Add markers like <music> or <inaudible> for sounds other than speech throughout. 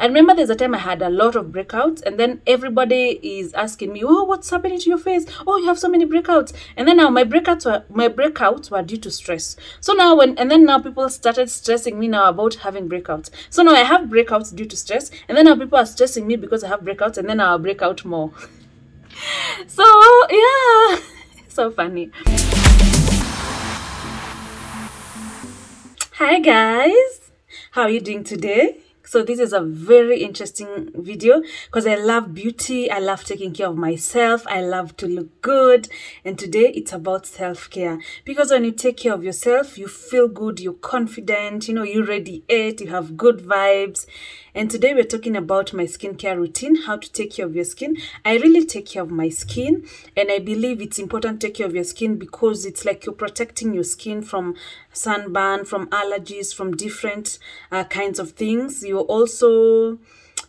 I remember there's a time I had a lot of breakouts, and then everybody is asking me, "Oh, what's happening to your face? Oh, you have so many breakouts." And then now my breakouts were my breakouts were due to stress. So now when and then now people started stressing me now about having breakouts. So now I have breakouts due to stress, and then now people are stressing me because I have breakouts, and then I'll break out more. <laughs> so yeah, <laughs> so funny. Hi guys, how are you doing today? So this is a very interesting video because I love beauty, I love taking care of myself, I love to look good, and today it's about self-care. Because when you take care of yourself, you feel good, you're confident, you know, you radiate, you have good vibes, and today we're talking about my skincare routine, how to take care of your skin. I really take care of my skin and I believe it's important to take care of your skin because it's like you're protecting your skin from sunburn, from allergies, from different uh, kinds of things. You're also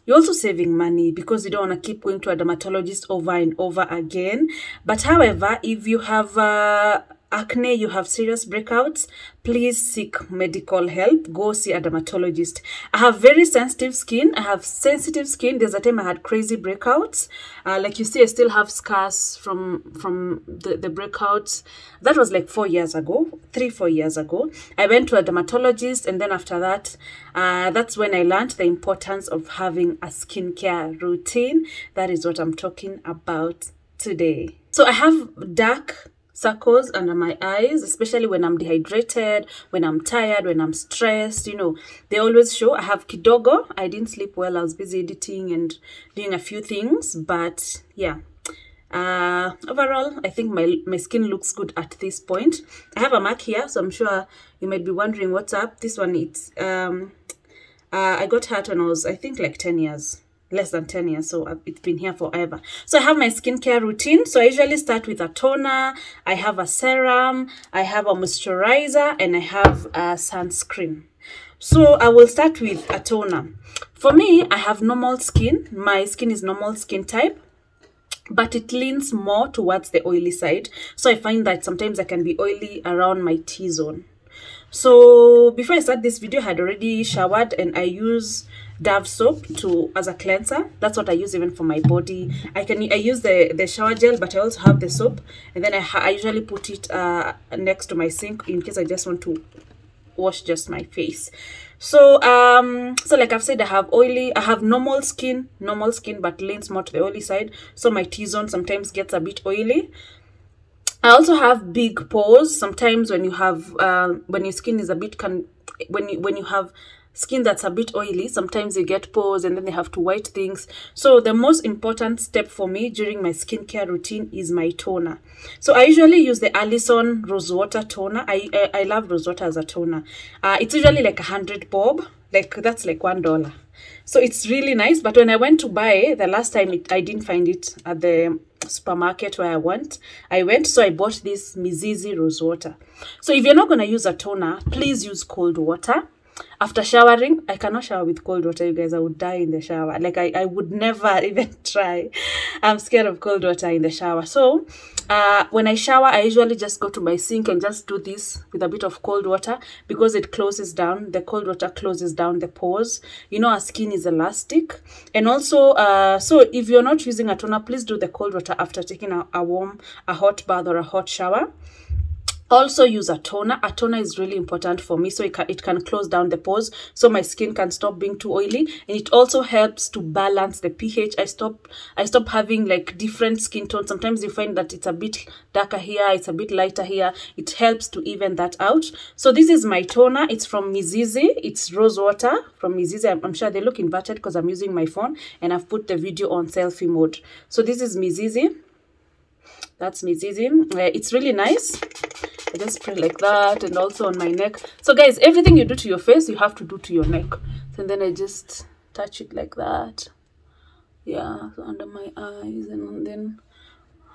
you're also saving money because you don't want to keep going to a dermatologist over and over again. But however, if you have uh, acne, you have serious breakouts, please seek medical help. Go see a dermatologist. I have very sensitive skin. I have sensitive skin. There's a time I had crazy breakouts. Uh, like you see, I still have scars from from the, the breakouts. That was like four years ago, three, four years ago. I went to a dermatologist and then after that, uh, that's when I learned the importance of having a skincare routine. That is what I'm talking about today. So I have dark circles under my eyes, especially when I'm dehydrated, when I'm tired, when I'm stressed, you know, they always show. I have kidogo. I didn't sleep well. I was busy editing and doing a few things, but yeah. Uh, overall, I think my, my skin looks good at this point. I have a mark here, so I'm sure you might be wondering what's up. This one, it's, um, uh, I got hurt when I was, I think, like 10 years less than 10 years so it's been here forever. So i have my skincare routine. So i usually start with a toner i have a serum i have a moisturizer and i have a sunscreen. So i will start with a toner. For me i have normal skin. My skin is normal skin type but it leans more towards the oily side. So i find that sometimes i can be oily around my t-zone so before i start this video i had already showered and i use Dove soap to as a cleanser. That's what I use even for my body. I can I use the the shower gel, but I also have the soap, and then I, I usually put it uh, next to my sink in case I just want to wash just my face. So um so like I've said, I have oily, I have normal skin, normal skin, but leans more to the oily side. So my T-zone sometimes gets a bit oily. I also have big pores. Sometimes when you have uh, when your skin is a bit can when you when you have skin that's a bit oily sometimes you get pores and then they have to white things. So the most important step for me during my skincare routine is my toner. So i usually use the Alison rosewater toner. I i, I love rosewater as a toner. Uh, it's usually like a hundred bob. Like that's like one dollar so it's really nice but when i went to buy the last time it, i didn't find it at the supermarket where I went. I went, so I bought this Mizizi rose water. So if you're not going to use a toner, please use cold water after showering i cannot shower with cold water you guys i would die in the shower like i, I would never <laughs> even try i'm scared of cold water in the shower so uh, when i shower i usually just go to my sink and just do this with a bit of cold water. Because it closes down the cold water closes down the pores. You know our skin is elastic. And also uh, so if you're not using a toner please do the cold water after taking a, a warm a hot bath or a hot shower also use a toner. A toner is really important for me so it can, it can close down the pores so my skin can stop being too oily. And it also helps to balance the ph i stop i stop having like different skin tones. Sometimes you find that it's a bit darker here it's a bit lighter here. It helps to even that out. So this is my toner. It's from mizizi. It's rose water from mizizi. I'm, I'm sure they look inverted because i'm using my phone and i've put the video on selfie mode. So this is mizizi that's mizizi uh, it's really nice I just spray like that and also on my neck. So guys, everything you do to your face, you have to do to your neck. So then I just touch it like that. Yeah, so under my eyes and then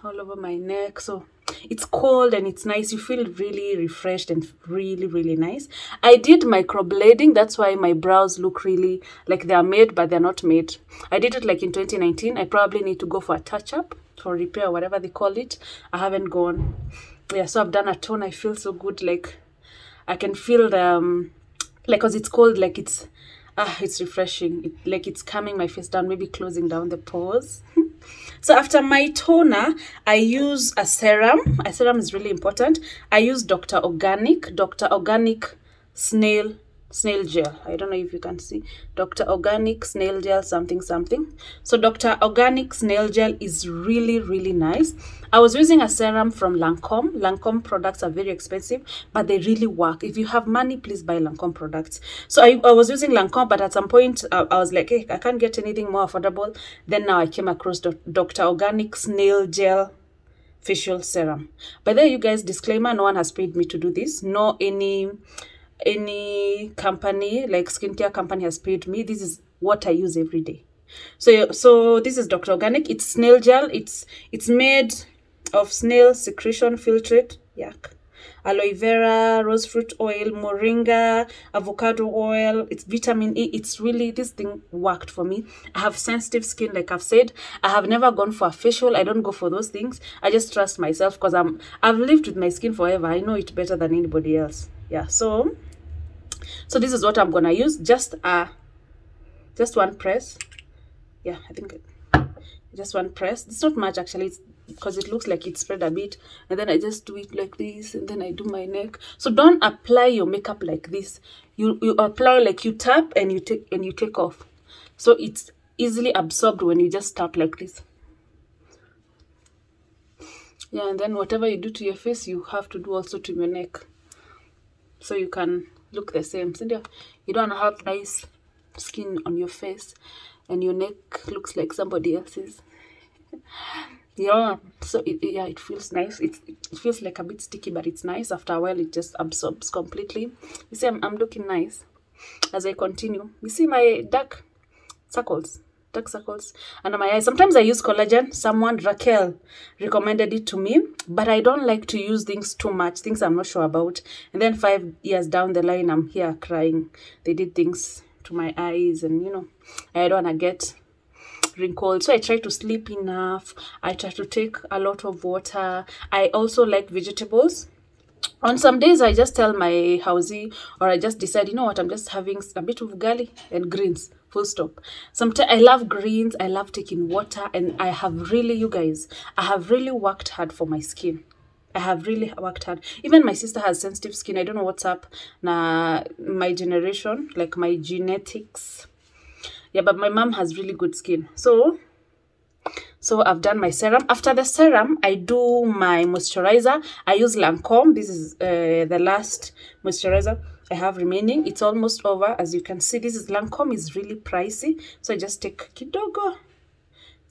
all over my neck. So it's cold and it's nice. You feel really refreshed and really, really nice. I did microblading. That's why my brows look really like they're made, but they're not made. I did it like in 2019. I probably need to go for a touch-up for repair, whatever they call it. I haven't gone. Yeah so i've done a tone. I feel so good. Like i can feel the um, like because it's cold like it's ah it's refreshing. It, like it's calming my face down maybe closing down the pores. <laughs> So after my toner i use a serum. A serum is really important. I use dr organic dr organic snail snail gel. I don't know if you can see. Dr organic snail gel something something. So dr organic snail gel is really really nice. I was using a serum from lancome. Lancome products are very expensive but they really work. If you have money please buy lancome products. So i, I was using lancome but at some point uh, i was like hey i can't get anything more affordable. Then now i came across dr organic snail gel facial serum. By the way you guys disclaimer no one has paid me to do this. No any any company like skincare company has paid me this is what i use every day. So so this is dr organic. It's snail gel. It's it's made of snail secretion filtrate. Yuck aloe vera rose fruit oil moringa avocado oil. It's vitamin e. It's really this thing worked for me. I have sensitive skin like i've said. I have never gone for a facial. I don't go for those things. I just trust myself because i'm i've lived with my skin forever. I know it better than anybody else. Yeah so so this is what i'm gonna use. Just uh just one press. Yeah i think just one press. It's not much actually. It's because it looks like it's spread a bit and then i just do it like this and then i do my neck. So don't apply your makeup like this. You you apply like you tap and you take and you take off. So it's easily absorbed when you just tap like this. Yeah and then whatever you do to your face you have to do also to your neck. So you can look the same. So you don't have nice skin on your face and your neck looks like somebody else's <laughs> yeah so it, yeah it feels nice it, it feels like a bit sticky but it's nice after a while it just absorbs completely you see I'm, I'm looking nice as i continue you see my dark circles dark circles under my eyes. Sometimes I use collagen. Someone, Raquel, recommended it to me, but I don't like to use things too much, things I'm not sure about. And then five years down the line, I'm here crying. They did things to my eyes and, you know, I don't want to get wrinkled. So I try to sleep enough. I try to take a lot of water. I also like vegetables on some days i just tell my housey or i just decide you know what i'm just having a bit of garlic and greens full stop sometimes i love greens i love taking water and i have really you guys i have really worked hard for my skin I have really worked hard. Even my sister has sensitive skin. I don't know what's up. Na my generation, like my genetics. Yeah, but my mom has really good skin. So so i've done my serum. After the serum i do my moisturizer. I use lancome. This is uh, the last moisturizer i have remaining. It's almost over. As you can see this is lancome is really pricey. So i just take kidogo.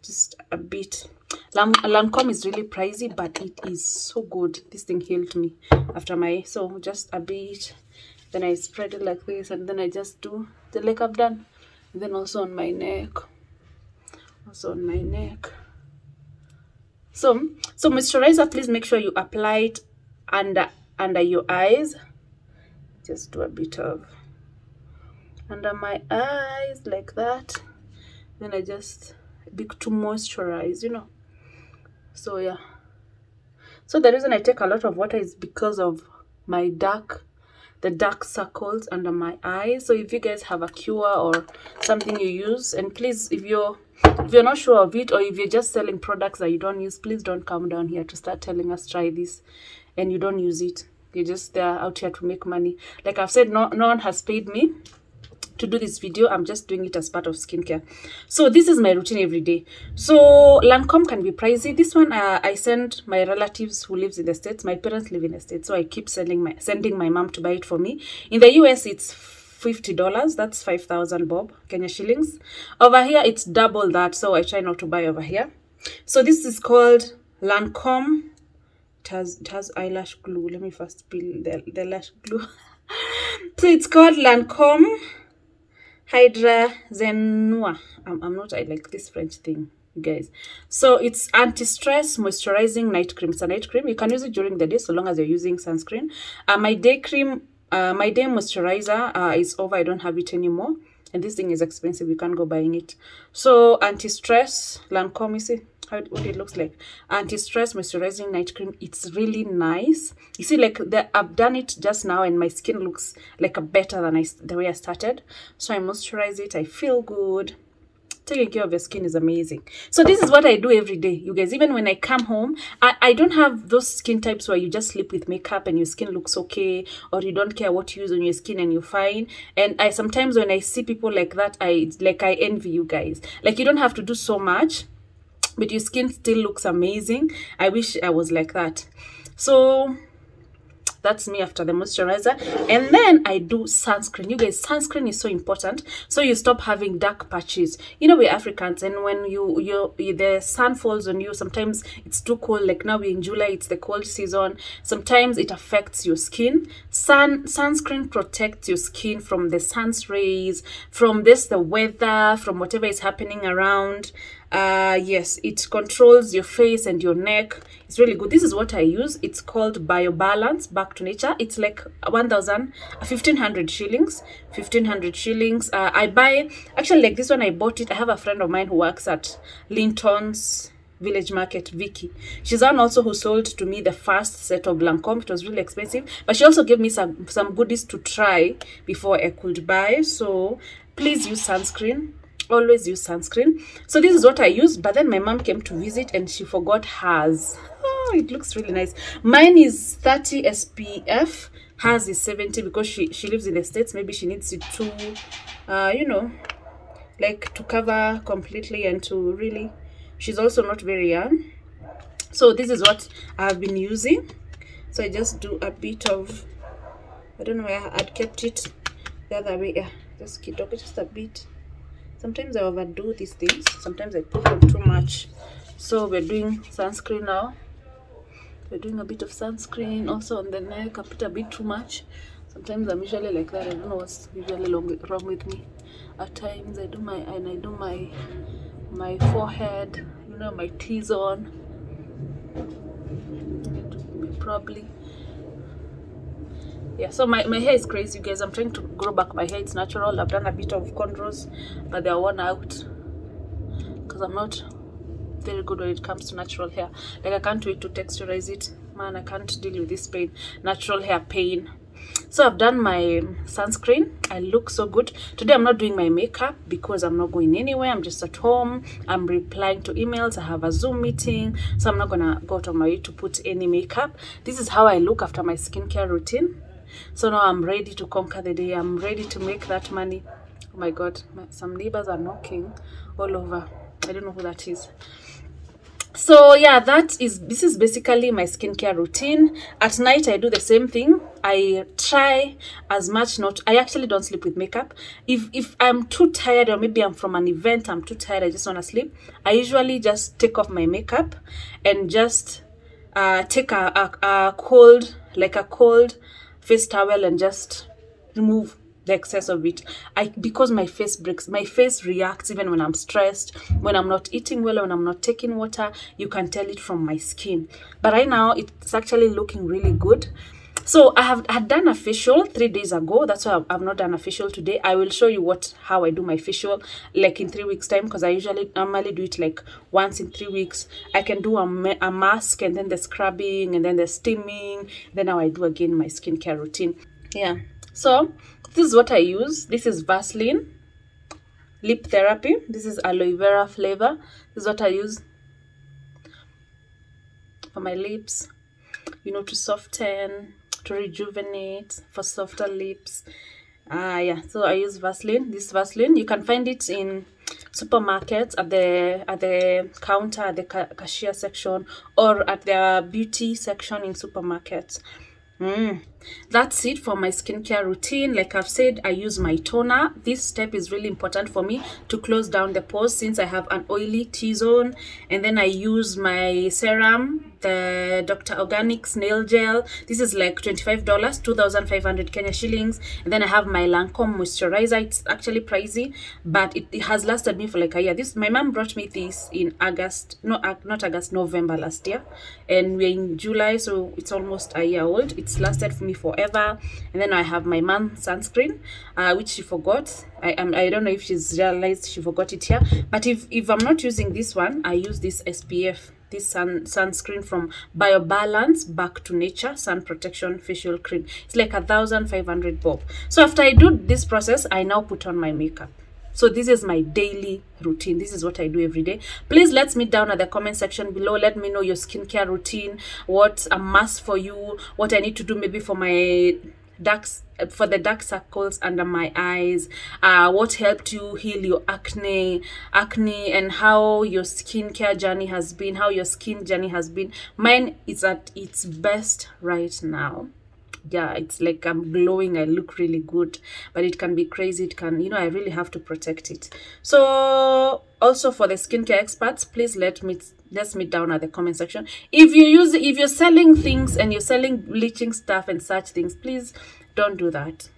Just a bit. Lancome is really pricey but it is so good. This thing healed me after my so just a bit. Then i spread it like this and then i just do the like i've done then also on my neck. Also on my neck. So so moisturizer please make sure you apply it under under your eyes. Just do a bit of under my eyes like that. Then i just big to moisturize you know. So yeah. So the reason i take a lot of water is because of my dark the dark circles under my eyes so if you guys have a cure or something you use and please if you're if you're not sure of it or if you're just selling products that you don't use please don't come down here to start telling us try this and you don't use it. You're just there out here to make money. Like i've said no, no one has paid me to do this video i'm just doing it as part of skincare. So this is my routine every day. So lancome can be pricey. This one uh, i send my relatives who lives in the states. My parents live in the states so i keep sending my sending my mom to buy it for me. In the us it's $50 that's 5000 bob kenya shillings. Over here it's double that so i try not to buy over here. So this is called lancome it has, it has eyelash glue. Let me first peel the, the lash glue. <laughs> So it's called lancome hydra zenua I'm, I'm not i like this french thing you guys. So it's anti-stress moisturizing night cream. It's a night cream. You can use it during the day so long as you're using sunscreen. Uh, my day cream uh, my day moisturizer uh, is over. I don't have it anymore and this thing is expensive you can't go buying it. So anti-stress lancome you see how it, what it looks like? Anti-stress moisturizing night cream it's really nice. You see like the, i've done it just now and my skin looks like a better than I, the way i started. So i moisturize it i feel good taking care of your skin is amazing. So this is what i do every day. You guys even when i come home i, I don't have those skin types where you just sleep with makeup and your skin looks okay or you don't care what you use on your skin and you're fine. And i sometimes when i see people like that i like i envy you guys. Like you don't have to do so much but your skin still looks amazing. I wish i was like that. So that's me after the moisturizer. And then i do sunscreen. You guys sunscreen is so important. So you stop having dark patches. You know we're africans and when you you the sun falls on you sometimes it's too cold. Like now we're in july it's the cold season. Sometimes it affects your skin. Sun sunscreen protects your skin from the sun's rays from this the weather from whatever is happening around uh yes it controls your face and your neck. It's really good. This is what i use. It's called biobalance back to nature. It's like 1000 1500 shillings. 1500 shillings. Uh, i buy actually like this one i bought it. I have a friend of mine who works at linton's village market vicky. She's the one also who sold to me the first set of lancome. It was really expensive but she also gave me some some goodies to try before i could buy. So please use sunscreen always use sunscreen. So this is what i use but then my mom came to visit and she forgot hers. Oh it looks really nice. Mine is 30 spf hers is 70 because she she lives in the states. Maybe she needs it to uh you know like to cover completely and to really she's also not very young. So this is what i've been using. So i just do a bit of i don't know where i'd kept it the other way. Yeah just keep just a bit sometimes i overdo these things. Sometimes i put on too much. So we're doing sunscreen now. We're doing a bit of sunscreen also on the neck. I put a bit too much. Sometimes i'm usually like that. I don't know what's usually wrong with me. At times i do my and i do my my forehead you know my t-zone. Probably yeah so my, my hair is crazy you guys. I'm trying to grow back my hair. It's natural. I've done a bit of cornrows but they're worn out. Because i'm not very good when it comes to natural hair. Like i can't wait to texturize it. Man i can't deal with this pain. Natural hair pain. So i've done my sunscreen. I look so good. Today i'm not doing my makeup because i'm not going anywhere. I'm just at home. I'm replying to emails. I have a zoom meeting. So i'm not gonna go to my way to put any makeup. This is how i look after my skincare routine so now i'm ready to conquer the day. I'm ready to make that money. Oh my god my, some neighbors are knocking all over. I don't know who that is. So yeah that is this is basically my skincare routine. At night i do the same thing. I try as much not i actually don't sleep with makeup. If if i'm too tired or maybe i'm from an event i'm too tired i just want to sleep i usually just take off my makeup and just uh take a, a, a cold like a cold face towel and just remove the excess of it. I because my face breaks my face reacts even when i'm stressed when i'm not eating well when i'm not taking water you can tell it from my skin. But right now it's actually looking really good so i have had done a facial three days ago. That's why i've not done a facial today. I will show you what how i do my facial like in three weeks time because i usually normally do it like once in three weeks. I can do a, a mask and then the scrubbing and then the steaming then now i do again my skincare routine. Yeah. So this is what i use. This is vaseline lip therapy. This is aloe vera flavor. This is what i use for my lips you know to soften to rejuvenate for softer lips. Ah uh, yeah. So i use vaseline. This vaseline you can find it in supermarkets at the at the counter at the ca cashier section or at the beauty section in supermarkets Mm. That's it for my skincare routine. Like I've said, I use my toner. This step is really important for me to close down the pores since I have an oily T-zone. And then I use my serum, the Dr. Organic Snail Gel. This is like $25, 2,500 Kenya shillings. And then I have my Lancome Moisturizer. It's actually pricey, but it, it has lasted me for like a year. This My mom brought me this in August, no, not August, November last year. And we're in July, so it's almost a year old. It's lasted for me forever. And then i have my mom sunscreen uh, which she forgot. I am i don't know if she's realized she forgot it here. But if if i'm not using this one i use this spf this sun sunscreen from biobalance back to nature sun protection facial cream. It's like a thousand five hundred bob. So after i do this process i now put on my makeup so this is my daily routine. This is what i do every day. Please let me down at the comment section below. Let me know your skincare routine what's a must for you what i need to do maybe for my dark for the dark circles under my eyes uh what helped you heal your acne acne and how your skincare journey has been how your skin journey has been. Mine is at its best right now yeah it's like i'm glowing i look really good but it can be crazy it can you know i really have to protect it. So also for the skincare experts please let me let me down at the comment section. If you use if you're selling things and you're selling bleaching stuff and such things please don't do that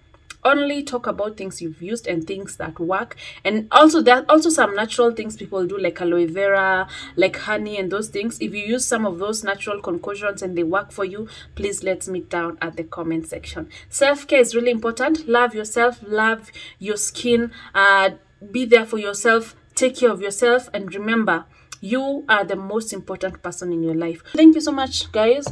only talk about things you've used and things that work. And also there are also some natural things people do like aloe vera like honey and those things. If you use some of those natural concoctions and they work for you please let me down at the comment section. Self-care is really important. Love yourself love your skin uh be there for yourself take care of yourself and remember you are the most important person in your life. Thank you so much guys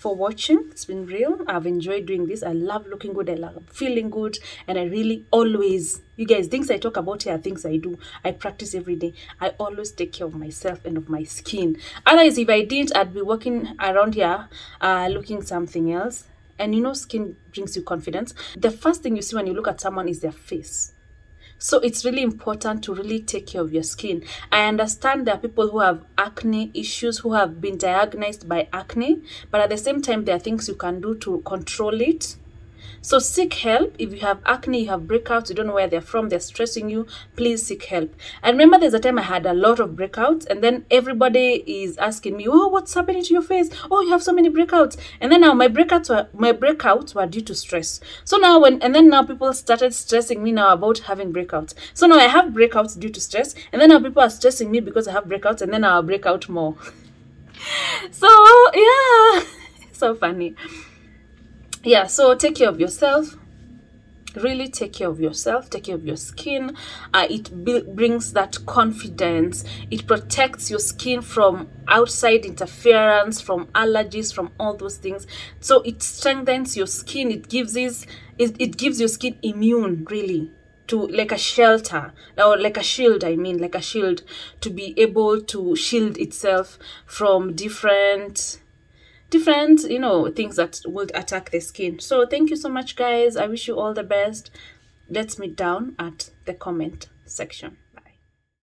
for watching. It's been real. I've enjoyed doing this. I love looking good. I love feeling good. And i really always you guys things i talk about here are things i do. I practice every day. I always take care of myself and of my skin. Otherwise if i didn't i'd be walking around here uh looking something else. And you know skin brings you confidence. The first thing you see when you look at someone is their face so it's really important to really take care of your skin. I understand there are people who have acne issues, who have been diagnosed by acne, but at the same time, there are things you can do to control it so seek help. If you have acne, you have breakouts, you don't know where they're from, they're stressing you, please seek help. I remember there's a time I had a lot of breakouts and then everybody is asking me, oh, what's happening to your face? Oh, you have so many breakouts. And then now my breakouts were, my breakouts were due to stress. So now when, and then now people started stressing me now about having breakouts. So now I have breakouts due to stress and then now people are stressing me because I have breakouts and then I'll break out more. <laughs> so yeah, <laughs> so funny yeah so take care of yourself. Really take care of yourself. Take care of your skin. Uh, it brings that confidence. It protects your skin from outside interference from allergies from all those things. So it strengthens your skin. It gives this it, it gives your skin immune really to like a shelter or like a shield i mean like a shield to be able to shield itself from different different you know things that would attack the skin. So thank you so much guys. I wish you all the best. Let me down at the comment section